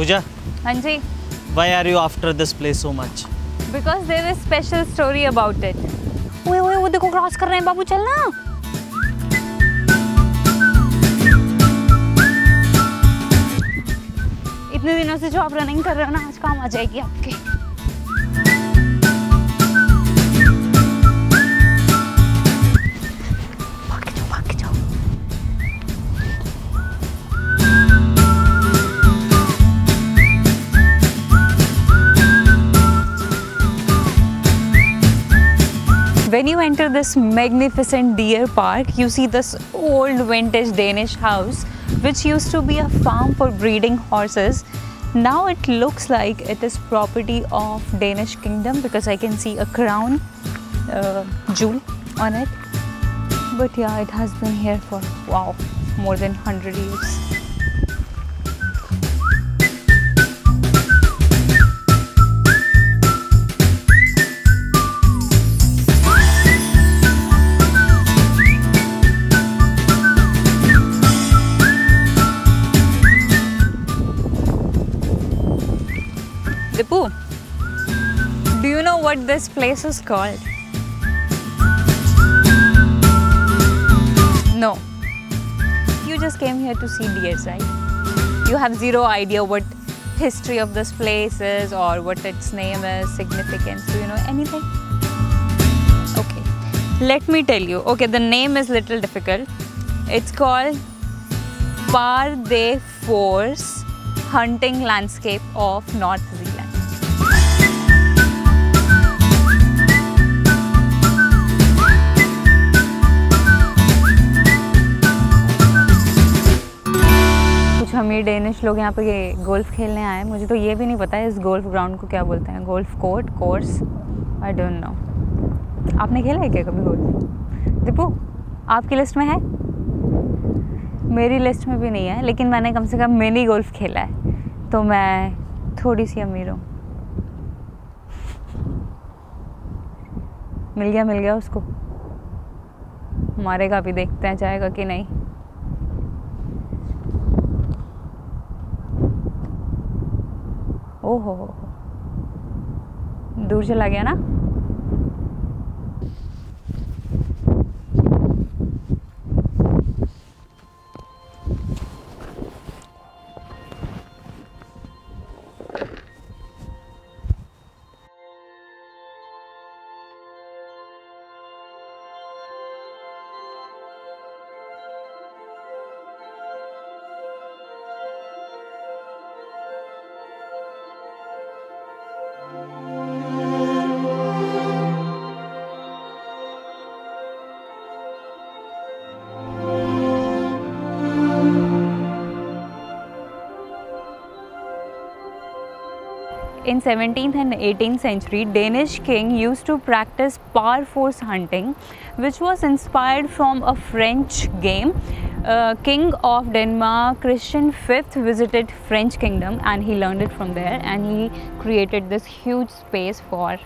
Pooja, हाँ जी। why are you after this place so much? Because there is special story about it ओए ओए वो देखो क्रॉस कर रहे हैं बाबू चलना इतने दिनों से जो आप रनिंग कर रहे हो ना आज काम आ जाएगी आपके। When you enter this magnificent deer park, you see this old vintage Danish house, which used to be a farm for breeding horses. Now it looks like it is property of Danish kingdom because I can see a crown uh, jewel on it. But yeah, it has been here for wow, more than 100 years. What this place is called? No. You just came here to see deers, right? You have zero idea what history of this place is or what its name is, significance. Do you know anything? Okay. Let me tell you. Okay, the name is little difficult. It's called Par de Force Hunting Landscape of North. कुछ अमीर Danish लोग यहाँ पे ये golf खेलने आए मुझे तो ये भी नहीं पता है इस गोल्फ ग्राउंड को क्या बोलते हैं। Golf court, course I don't know आपने खेला है क्या कभी गोल्फ? दीपू, आपकी लिस्ट में है? मेरी लिस्ट में भी नहीं है, लेकिन मैंने कम से कम मिनी गोल्फ खेला है। तो मैं थोड़ी सी अमीर हूँ। मिल गया मिल गया उसको। मारेगा भी, देखते हैं जाएगा कि नहीं। ओहो दूर चला गया ना? In 17th and 18th century, Danish king used to practice par force hunting, which was inspired from a French game. Uh, king of Denmark, Christian V, visited French kingdom and he learned it from there, and he created this huge space for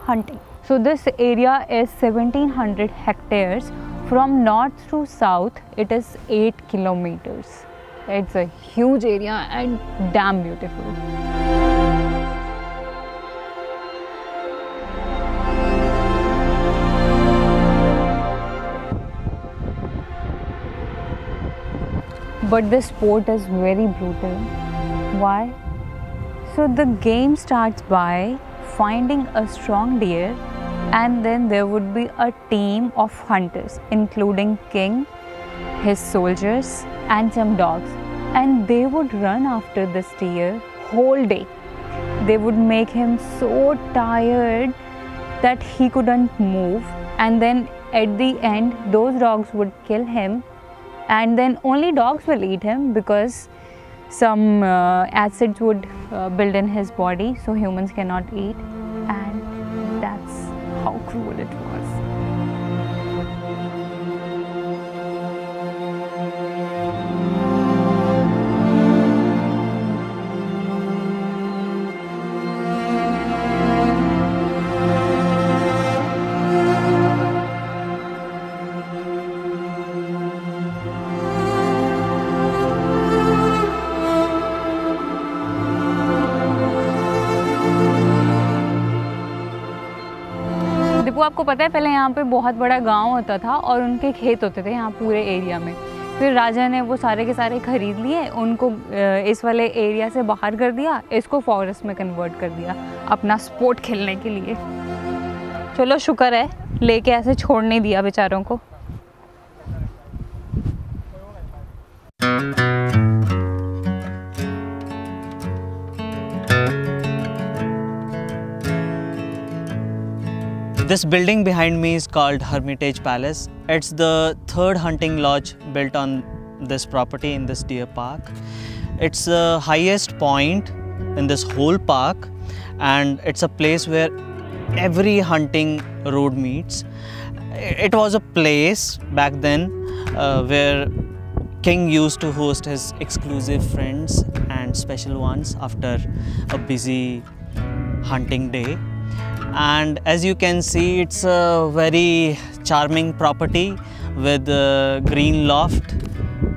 hunting. So this area is 1700 hectares. From north to south, it is 8 kilometers. It's a huge area and damn beautiful. But this sport is very brutal. Why? So the game starts by finding a strong deer and then there would be a team of hunters including king his soldiers and some dogs and they would run after this deer whole day they would make him so tired that he couldn't move and then at the end those dogs would kill him and then only dogs will eat him because some uh, acids would uh, build in his body so humans cannot eat. And that's how cruel it was आपको पता है, पहले यहाँ पे बहुत बड़ा गाँव होता था और उनके खेत होते थे यहाँ पूरे एरिया में। फिर राजा ने वो सारे के सारे खरीद लिए, उनको इस वाले एरिया से बाहर कर दिया, इसको फॉरेस्ट में कन्वर्ट कर दिया अपना स्पोर्ट खेलने के लिए। चलो, शुक्र है, लेके ऐसे छोड़ नहीं दिया बेचारों को। This building behind me is called Hermitage Palace. It's the third hunting lodge built on this property in this deer park. It's the highest point in this whole park and it's a place where every hunting road meets. It was a place back then uh, where King used to host his exclusive friends and special ones after a busy hunting day and as you can see it's a very charming property with green loft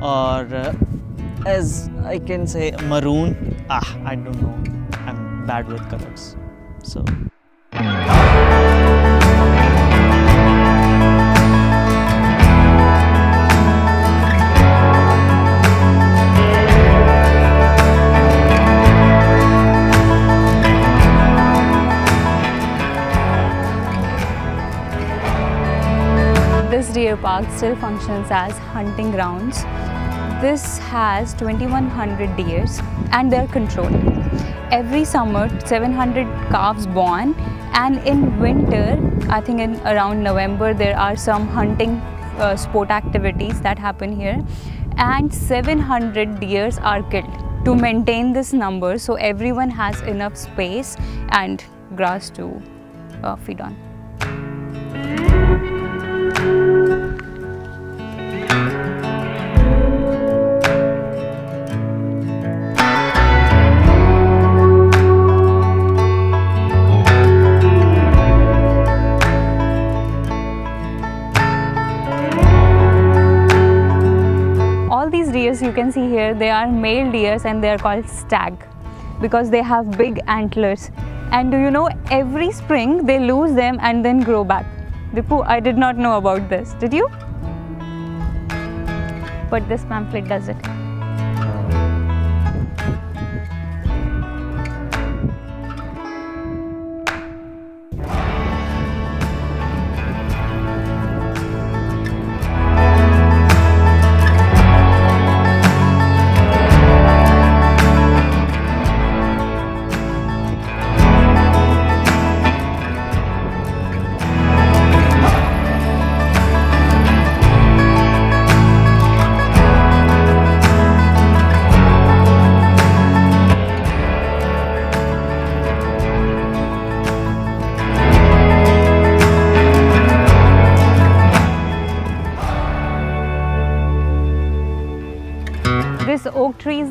or uh, as I can say maroon. Ah I don't know. I'm bad with colors. So Deer park still functions as hunting grounds. This has 2100 deers and they're controlled. Every summer, 700 calves born, and in winter, I think in around November, there are some hunting uh, sport activities that happen here, and 700 deers are killed to maintain this number so everyone has enough space and grass to uh, feed on. Can see here they are male deers and they are called stag because they have big antlers. And do you know every spring they lose them and then grow back. Dipu, I did not know about this. Did you? But this pamphlet does it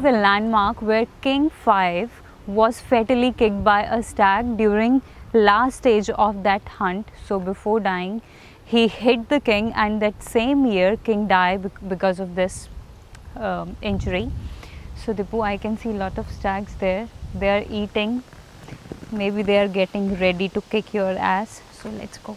the landmark where King 5 was fatally kicked by a stag during last stage of that hunt. So before dying, he hit the king and that same year king died because of this um, injury. So Dipu, I can see a lot of stags there. They are eating. Maybe they are getting ready to kick your ass. So let's go.